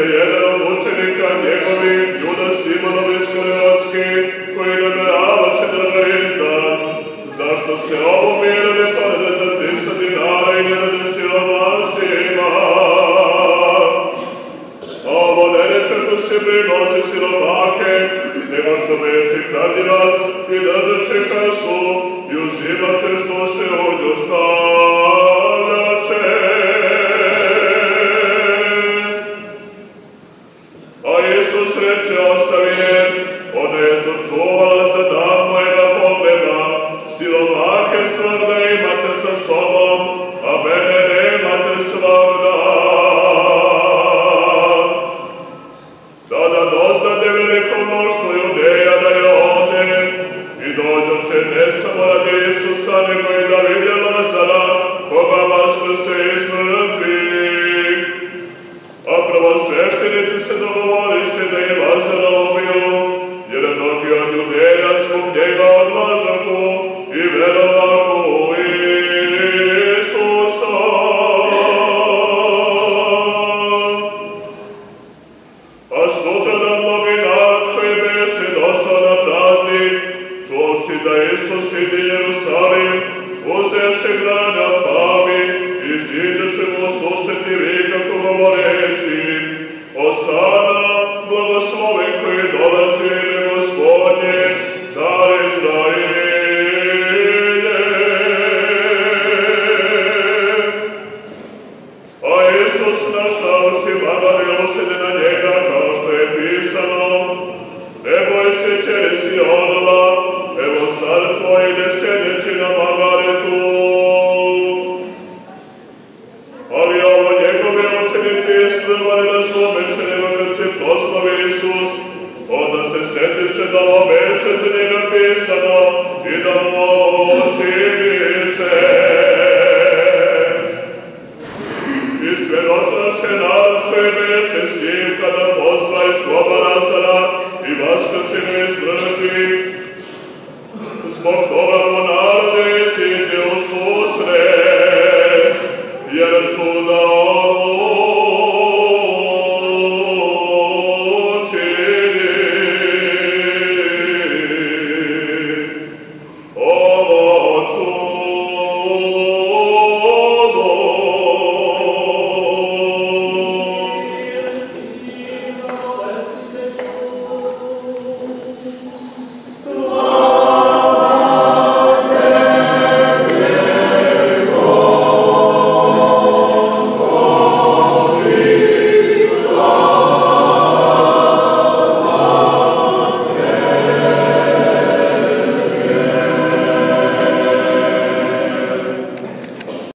reče jedan od učenika njegovih, Juda Simonov Iskariotski, koji nameravaše da ga izda. Zašto se ovo mirane parade za 300 dinara i ne rade siromasima? Ovo ne reče što si prinosi siromake, nego što veši kradinac i drže kasu i uzimaše što se odostao. Čuvala za dan mojega pobega, siromahe svakda imate sa sobom, a mene nemate svakda. Tada doznade veliko mnoštvo judeja da je ode i dođoše ne samo radi Isusa, nego i da vide Lazara, koga vaskrse iz mrtvih. A prvo sveštenici se dogovoriše A sutra da mnogi narod koji beše došao na praznik, čuoši da Isus ide Jerusalim, osimiše. I svedočaše narod koji beše s njim kada pozva iz groba Lazara i vaska se ne zbrati, Zbog